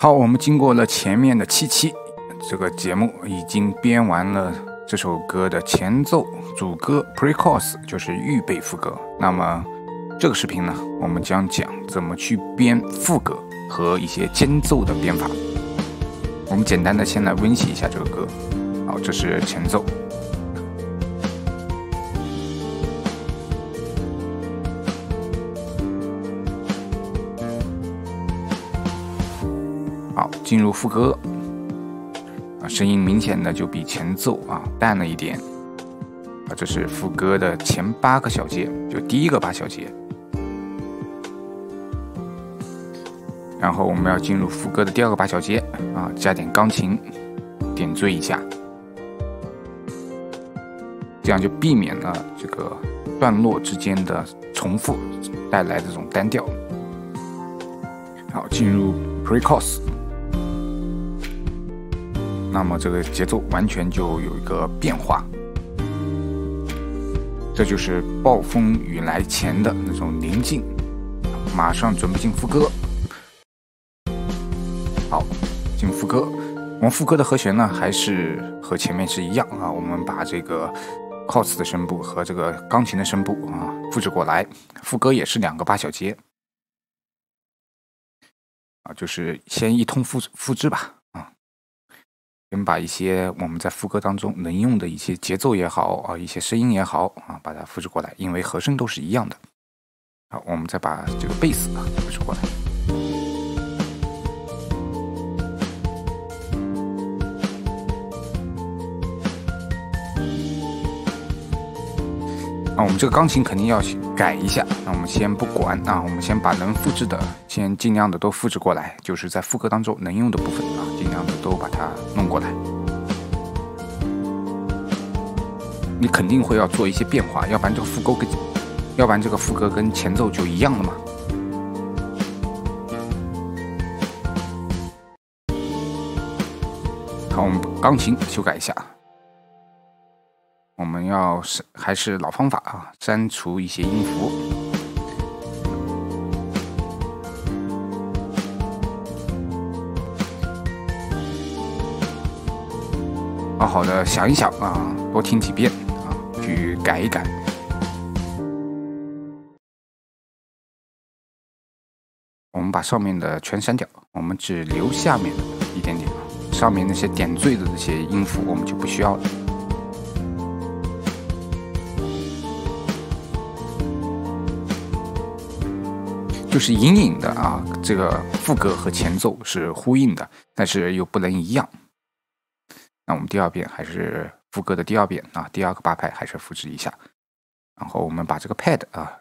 好，我们经过了前面的七期，这个节目已经编完了这首歌的前奏、主歌 （Pre-chorus），就是预备副歌。那么这个视频呢，我们将讲怎么去编副歌和一些间奏的编法。我们简单的先来温习一下这个歌。好，这是前奏。好，进入副歌，啊，声音明显的就比前奏啊淡了一点，啊，这是副歌的前八个小节，就第一个八小节，然后我们要进入副歌的第二个八小节，啊，加点钢琴，点缀一下，这样就避免了这个段落之间的重复带来这种单调。好，进入 pre-chorus。那么这个节奏完全就有一个变化，这就是暴风雨来前的那种宁静。马上准备进副歌，好，进副歌。我们副歌的和弦呢，还是和前面是一样啊。我们把这个 cos 的声部和这个钢琴的声部啊复制过来。副歌也是两个八小节，啊，就是先一通复复制吧。先把一些我们在副歌当中能用的一些节奏也好啊，一些声音也好啊，把它复制过来，因为和声都是一样的。好，我们再把这个贝斯啊复制过来。啊，我们这个钢琴肯定要改一下，那我们先不管啊，我们先把能复制的先尽量的都复制过来，就是在副歌当中能用的部分啊，尽量的都把它弄过来。你肯定会要做一些变化，要不然这个副歌跟，要不然这个副歌跟前奏就一样了嘛。好，我们钢琴修改一下。我们要删还是老方法啊，删除一些音符，好好的想一想啊，多听几遍啊，去改一改。我们把上面的全删掉，我们只留下面的一点点，上面那些点缀的这些音符我们就不需要了。就是隐隐的啊，这个副歌和前奏是呼应的，但是又不能一样。那我们第二遍还是副歌的第二遍啊，第二个八拍还是复制一下，然后我们把这个 pad 啊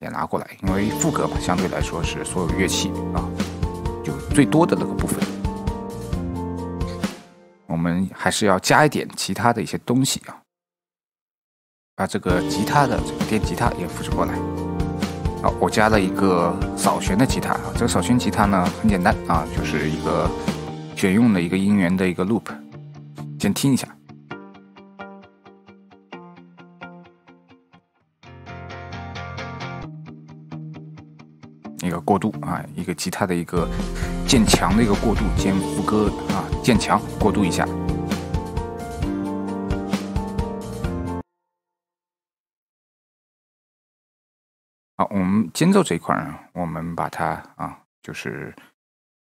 也拿过来，因为副歌嘛，相对来说是所有乐器啊就最多的那个部分，我们还是要加一点其他的一些东西啊，把这个吉他的这个电吉他也复制过来。好，我加了一个扫弦的吉他啊，这个扫弦吉他呢很简单啊，就是一个选用的一个音源的一个 loop，先听一下，一个过渡啊，一个吉他的一个渐强的一个过渡，兼副歌啊渐强过渡一下。好，我们间奏这一块呢，我们把它啊，就是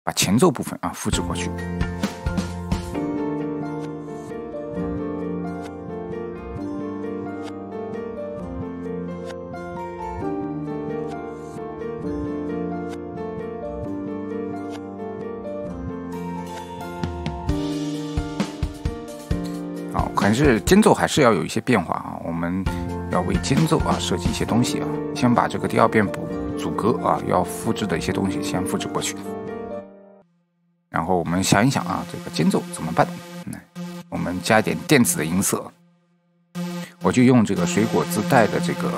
把前奏部分啊复制过去。好，还是间奏还是要有一些变化啊，我们。要为间奏啊设计一些东西啊，先把这个第二遍补主歌啊要复制的一些东西先复制过去，然后我们想一想啊，这个间奏怎么办？嗯，我们加一点电子的音色，我就用这个水果自带的这个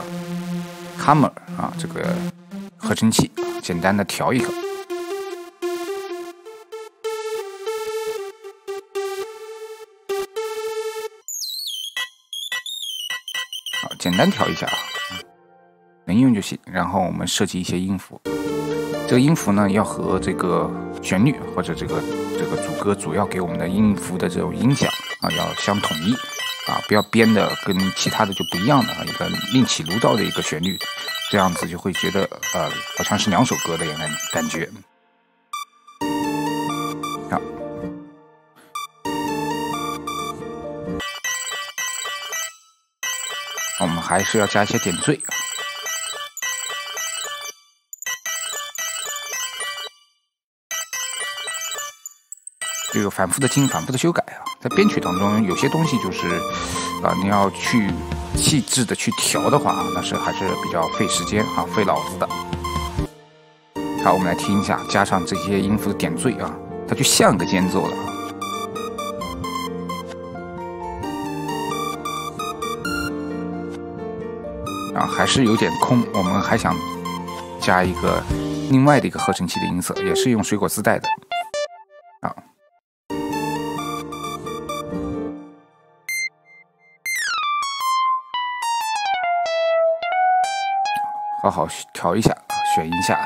Hammer 啊这个合成器，简单的调一个。简单调一下啊，能用就行。然后我们设计一些音符，这个音符呢要和这个旋律或者这个这个主歌主要给我们的音符的这种音响啊要相统一啊，不要编的跟其他的就不一样的啊，一个另起炉灶的一个旋律，这样子就会觉得呃好像是两首歌的样感感觉。我们还是要加一些点缀。这个反复的听，反复的修改啊，在编曲当中，有些东西就是啊，你要去细致的去调的话啊，那是还是比较费时间啊，费脑子的。好，我们来听一下，加上这些音符的点缀啊，它就像个间奏了啊，还是有点空。我们还想加一个另外的一个合成器的音色，也是用水果自带的。啊好好调一下，选一下。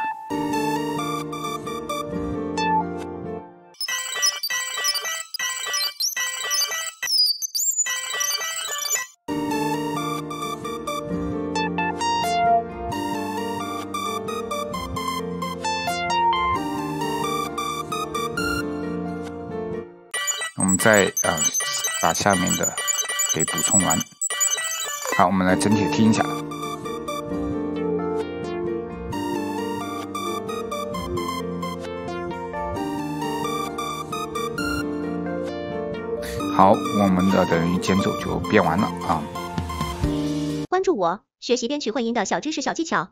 再啊，把下面的给补充完。好，我们来整体听一下。好，我们的等于间奏就编完了啊。关注我，学习编曲混音的小知识、小技巧。